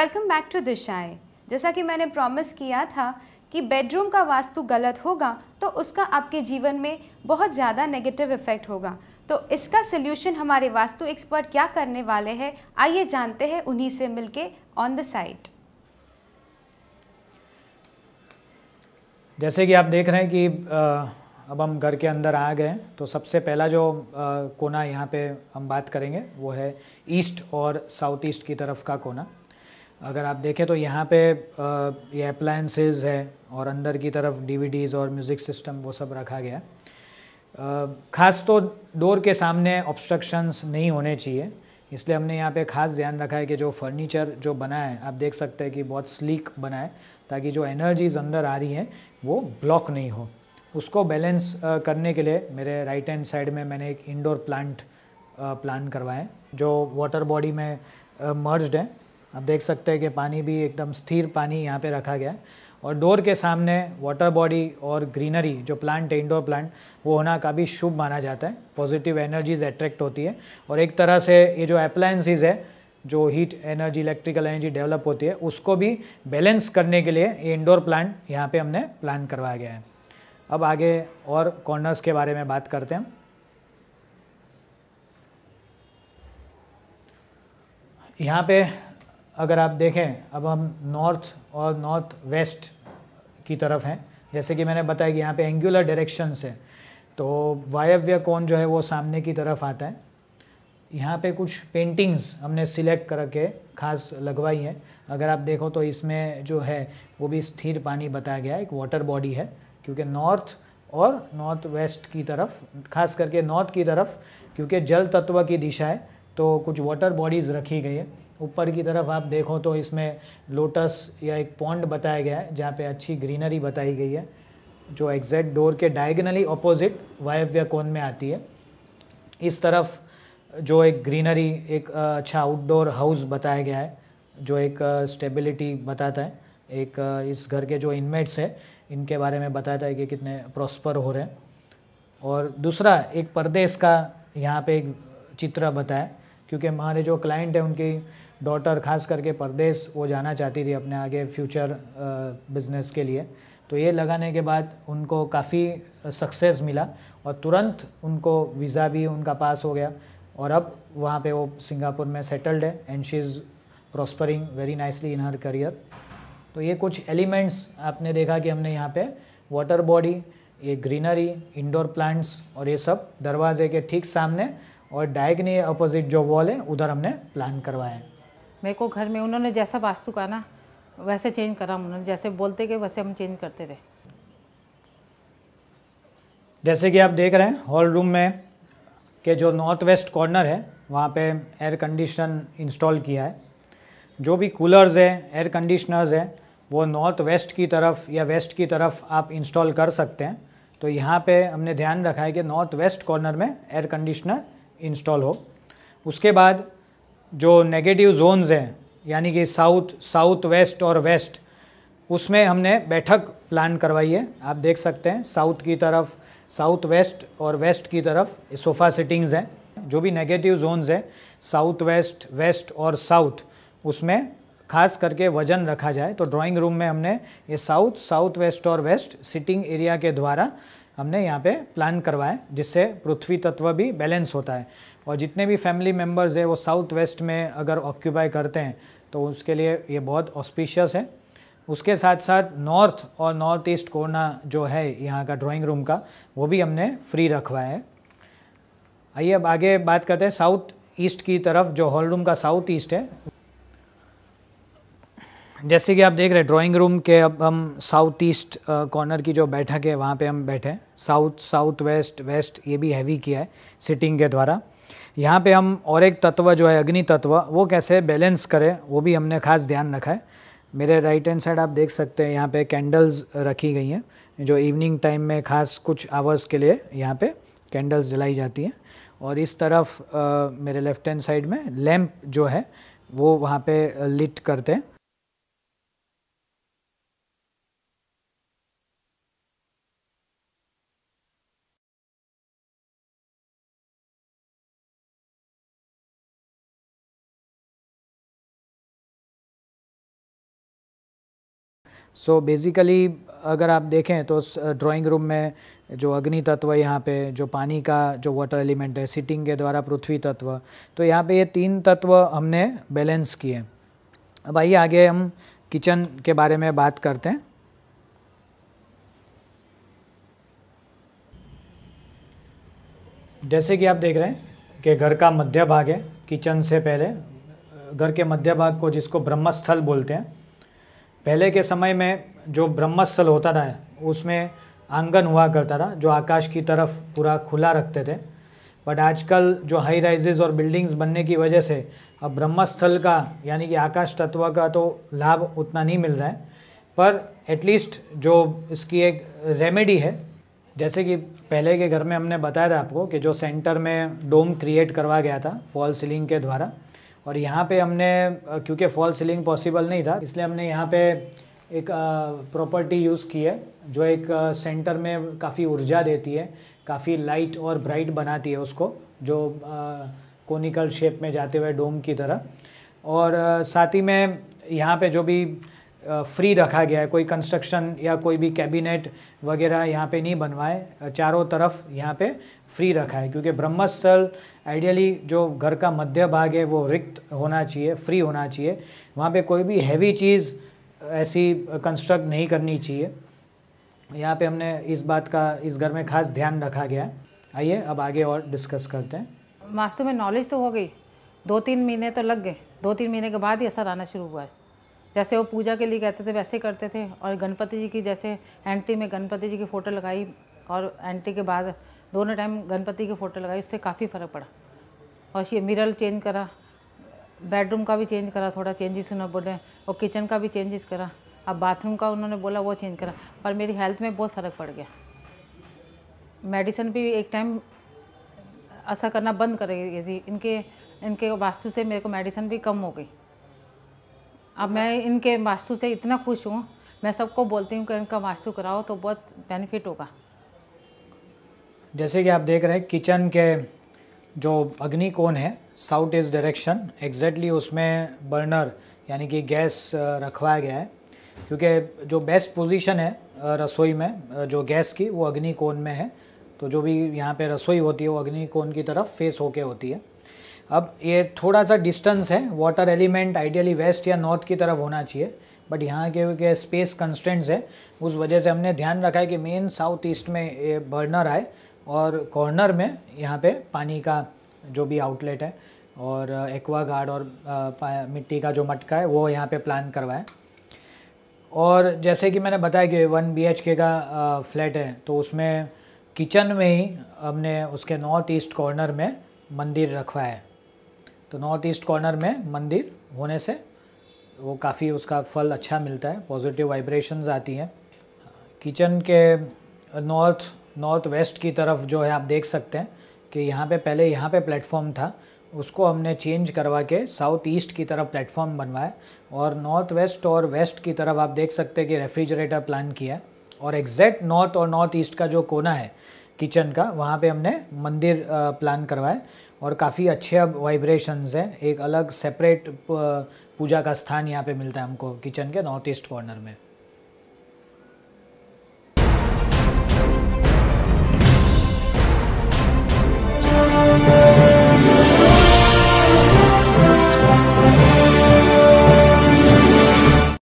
Welcome back to दिशाएँ जैसा कि मैंने प्रॉमिस किया था कि बेडरूम का वास्तु गलत होगा तो उसका आपके जीवन में बहुत ज़्यादा नेगेटिव इफ़ेक्ट होगा। तो इसका सोल्यूशन हमारे वास्तु एक्सपर्ट क्या करने वाले हैं, आइए जानते हैं उन्हीं से मिलके ऑन द साइट जैसे कि आप देख रहे हैं कि अब हम घर के अंदर आ गए तो सबसे पहला जो कोना यहाँ पे हम बात करेंगे, वो है ईस्ट और साउथ ईस्ट की तरफ़ का कोना। अगर आप देखें तो यहाँ पे ये अप्लायंसेज है और अंदर की तरफ़ डीवीडीज़ और म्यूज़िक सिस्टम वो सब रखा गया ख़ास तो डोर के सामने ऑब्स्ट्रक्शंस नहीं होने चाहिए, इसलिए हमने यहाँ पे ख़ास ध्यान रखा है कि जो फर्नीचर जो बना है, आप देख सकते हैं कि बहुत स्लीक बना है, ताकि जो एनर्जीज अंदर आ रही हैं, वो ब्लॉक नहीं हो। उसको बैलेंस करने के लिए मेरे राइट हैंड साइड में मैंने एक इंडोर प्लांट प्लान करवाए जो वाटर बॉडी में मर्ज्ड है। आप देख सकते हैं कि पानी भी एकदम स्थिर पानी यहाँ पे रखा गया है। और डोर के सामने वाटर बॉडी और ग्रीनरी जो प्लांट है इंडोर प्लांट वो होना काफ़ी शुभ माना जाता है। पॉजिटिव एनर्जीज अट्रैक्ट होती है। और एक तरह से ये जो अप्लायंसिस है, जो heat energy electrical energy develop होती है, उसको भी बैलेंस करने के लिए ये इंडोर प्लांट यहाँ पे हमने प्लान करवाया गया है। अब आगे और कॉर्नर्स के बारे में बात करते हैं यहाँ पे अगर आप देखें, अब हम नॉर्थ और नॉर्थ वेस्ट की तरफ़ हैं। जैसे कि मैंने बताया कि यहाँ पे एंगुलर डायरेक्शन से तो वायव्य कोण जो है वो सामने की तरफ़ आता है। यहाँ पे कुछ पेंटिंग्स हमने सिलेक्ट करके खास लगवाई हैं। अगर आप देखो तो इसमें जो है, वो भी स्थिर पानी बताया गया है। एक वाटर बॉडी है, क्योंकि नॉर्थ और नॉर्थ वेस्ट की तरफ़, खास करके नॉर्थ की तरफ़, क्योंकि जल तत्व की दिशा है तो कुछ वाटर बॉडीज़ रखी गई है। ऊपर की तरफ़ आप देखो तो इसमें लोटस या एक पॉन्ड बताया गया है, जहाँ पे अच्छी ग्रीनरी बताई गई है, जो एग्जैक्ट डोर के डायगनली अपोजिट वायव्य कोण में आती है। इस तरफ़ जो एक ग्रीनरी एक अच्छा आउटडोर हाउस बताया गया है, जो एक स्टेबिलिटी बताता है। एक इस घर के जो इनमेट्स है, इनके बारे में बताता है कि कितने प्रॉस्पर हो रहे हैं। और दूसरा, एक परदेश का यहाँ पे एक चित्र बताया, क्योंकि हमारे जो क्लाइंट है, उनकी डॉटर खास करके परदेश वो जाना चाहती थी अपने आगे फ्यूचर बिज़नेस के लिए। तो ये लगाने के बाद उनको काफ़ी सक्सेस मिला और तुरंत उनको वीज़ा भी उनका पास हो गया। और अब वहाँ पे वो सिंगापुर में सेटल्ड है and she is prospering very nicely in her career तो ये कुछ एलिमेंट्स आपने देखा कि हमने यहाँ पे वाटर बॉडी ये ग्रीनरी इंडोर प्लांट्स और ये सब दरवाजे के ठीक सामने और डायगनी अपोजिट जो वॉल है, उधर हमने प्लान करवाया है। मेरे को घर में उन्होंने जैसा वास्तु कहा ना, वैसे चेंज करा उन्होंने। जैसे बोलते गए, वैसे हम चेंज करते रहे। जैसे कि आप देख रहे हैं हॉल रूम में के जो नॉर्थ वेस्ट कॉर्नर है, वहाँ पे एयर कंडीशन इंस्टॉल किया है। जो भी कूलर्स है एयर कंडीशनर्स है, वो नॉर्थ वेस्ट की तरफ़ या वेस्ट की तरफ़ आप इंस्टॉल कर सकते हैं। तो यहाँ पे हमने ध्यान रखा है कि नॉर्थ वेस्ट कॉर्नर में एयर कंडीशनर इंस्टॉल हो। उसके बाद जो नेगेटिव जोन्स हैं, यानी कि साउथ साउथ वेस्ट और वेस्ट उसमें हमने बैठक प्लान करवाई है। आप देख सकते हैं साउथ की तरफ़ साउथ वेस्ट और वेस्ट की तरफ़ सोफ़ा सिटिंग्स हैं। जो भी नेगेटिव जोन्स हैं साउथ वेस्ट वेस्ट और साउथ उसमें खास करके वज़न रखा जाए। तो ड्राइंग रूम में हमने ये साउथ साउथ वेस्ट और वेस्ट सिटिंग एरिया के द्वारा हमने यहाँ पे प्लान करवाया जिससे पृथ्वी तत्व भी बैलेंस होता है। और जितने भी फैमिली मेंबर्स है, वो साउथ वेस्ट में अगर ऑक्यूपाई करते हैं तो उसके लिए ये बहुत ऑस्पिशियस है। उसके साथ साथ नॉर्थ और नॉर्थ ईस्ट कोना जो है, यहाँ का ड्राइंग रूम का, वो भी हमने फ्री रखवाया है। आइए अब आगे बात करते हैं साउथ ईस्ट की तरफ़, जो हॉल रूम का साउथ ईस्ट है जैसे कि आप देख रहे हैं ड्राइंग रूम के अब हम साउथ ईस्ट कॉर्नर की जो बैठक है वहाँ पे हम बैठे साउथ साउथ वेस्ट वेस्ट ये भी हैवी किया है सिटिंग के द्वारा। यहाँ पे हम और एक तत्व जो है अग्नि तत्व वो कैसे बैलेंस करें वो भी हमने खास ध्यान रखा है। मेरे राइट हैंड साइड आप देख सकते हैं यहाँ पे कैंडल्स रखी गई हैं जो इवनिंग टाइम में खास कुछ आवर्स के लिए यहाँ पे कैंडल्स जलाई जाती हैं। और इस तरफ़ आ, मेरे लेफ़्ट हैंड साइड में लैम्प जो है वो वहाँ पे लिट करते हैं। सो so बेसिकली अगर आप देखें तो ड्राइंग रूम में जो अग्नि तत्व यहाँ पे, जो पानी का, जो वाटर एलिमेंट है सिटिंग के द्वारा पृथ्वी तत्व तो यहाँ पे ये तीन तत्व हमने बैलेंस किए अब आइए आगे हम किचन के बारे में बात करते हैं। जैसे कि आप देख रहे हैं कि घर का मध्य भाग है किचन से पहले घर के मध्य भाग को जिसको ब्रह्मस्थल बोलते हैं पहले के समय में जो ब्रह्मस्थल होता था, उसमें आँगन हुआ करता था, जो आकाश की तरफ़ पूरा खुला रखते थे। बट आजकल जो हाई राइजेज और बिल्डिंग्स बनने की वजह से, अब ब्रह्मस्थल का, यानी कि आकाश तत्व का तो लाभ उतना नहीं मिल रहा है। पर एटलीस्ट जो इसकी एक रेमेडी है, जैसे कि पहले के घर में हमने बताया था आपको कि जो सेंटर में डोम क्रिएट करवा गया था फॉल सीलिंग के द्वारा और यहाँ पे हमने क्योंकि फॉल सीलिंग पॉसिबल नहीं था, इसलिए हमने यहाँ पे एक प्रॉपर्टी यूज़ की है, जो एक सेंटर में काफ़ी ऊर्जा देती है, काफ़ी लाइट और ब्राइट बनाती है उसको, जो कोनिकल शेप में जाते हुए डोम की तरह। और साथ ही में यहाँ पे जो भी फ्री रखा गया है। कोई कंस्ट्रक्शन या कोई भी कैबिनेट वगैरह यहाँ पे नहीं बनवाए। चारों तरफ़ यहाँ पे फ्री रखा है। क्योंकि ब्रह्मस्थल आइडियली जो घर का मध्य भाग है, वो रिक्त होना चाहिए फ्री होना चाहिए। वहाँ पे कोई भी हैवी चीज़ ऐसी कंस्ट्रक्ट नहीं करनी चाहिए। यहाँ पे हमने इस बात का, इस घर में खास ध्यान रखा गया है। आइए, अब आगे और डिस्कस करते हैं। वास्तु में नॉलेज तो हो गई। दो तीन महीने तो लग गए। दो तीन महीने के बाद ही असर आना शुरू हुआ है। जैसे वो पूजा के लिए कहते थे, वैसे करते थे। और गणपति जी की जैसे एंट्री में गणपति जी की फ़ोटो लगाई और एंट्री के बाद दोनों टाइम गणपति की फ़ोटो लगाई, उससे काफ़ी फ़र्क पड़ा। और ये मिरर चेंज करा बेडरूम का भी चेंज करा, थोड़ा चेंजेस उन्होंने बोले, और किचन का भी चेंजेस करा। अब बाथरूम का उन्होंने बोला, वो चेंज करा। पर मेरी हेल्थ में बहुत फ़र्क पड़ गया। मेडिसिन भी एक टाइम असर करना बंद कर रही थी इनके इनके वास्तु से मेरे को मेडिसिन भी कम हो गई। अब मैं इनके वास्तु से इतना खुश हूँ, मैं सबको बोलती हूँ कि इनका वास्तु कराओ तो बहुत बेनिफिट होगा। जैसे कि आप देख रहे हैं, किचन के जो अग्नि कोण है साउथ ईस्ट डायरेक्शन एग्जैक्टली उसमें बर्नर यानी कि गैस रखवाया गया है। क्योंकि जो बेस्ट पोजीशन है रसोई में जो गैस की, वो अग्नि कोण में है। तो जो भी यहाँ पे रसोई होती है, वो अग्नि कोण की तरफ़ फेस होके होती है। अब ये थोड़ा सा डिस्टेंस है वाटर एलिमेंट आइडियली वेस्ट या नॉर्थ की तरफ़ होना चाहिए बट यहाँ के, स्पेस कंस्टेंट्स है उस वजह से हमने ध्यान रखा है कि मेन साउथ ईस्ट में ये बर्नर आए और कॉर्नर में यहाँ पे पानी का जो भी आउटलेट है और एक्वा गार्ड और मिट्टी का जो मटका है वो यहाँ पे प्लान करवाएँ। और जैसे कि मैंने बताया कि वन बी के का फ्लैट है तो उसमें किचन में ही हमने उसके नॉर्थ ईस्ट कॉर्नर में मंदिर रखवाया है। तो नॉर्थ ईस्ट कॉर्नर में मंदिर होने से वो काफ़ी उसका फल अच्छा मिलता है पॉजिटिव वाइब्रेशंस आती हैं। किचन के नॉर्थ नॉर्थ वेस्ट की तरफ़ जो है आप देख सकते हैं कि यहाँ पे पहले यहाँ पे प्लेटफॉर्म था, उसको हमने चेंज करवा के साउथ ईस्ट की तरफ़ प्लेटफॉर्म बनवाया और नॉर्थ वेस्ट और वेस्ट की तरफ़ आप देख सकते हैं कि रेफ्रिजरेटर प्लान किया है और एग्जैक्ट नॉर्थ और नॉर्थ ईस्ट का जो कोना है किचन का, वहाँ पे हमने मंदिर प्लान करवाया। और काफ़ी अच्छे अब वाइब्रेशंस हैं। एक अलग सेपरेट पूजा का स्थान यहाँ पे मिलता है हमको किचन के नॉर्थ ईस्ट कॉर्नर में।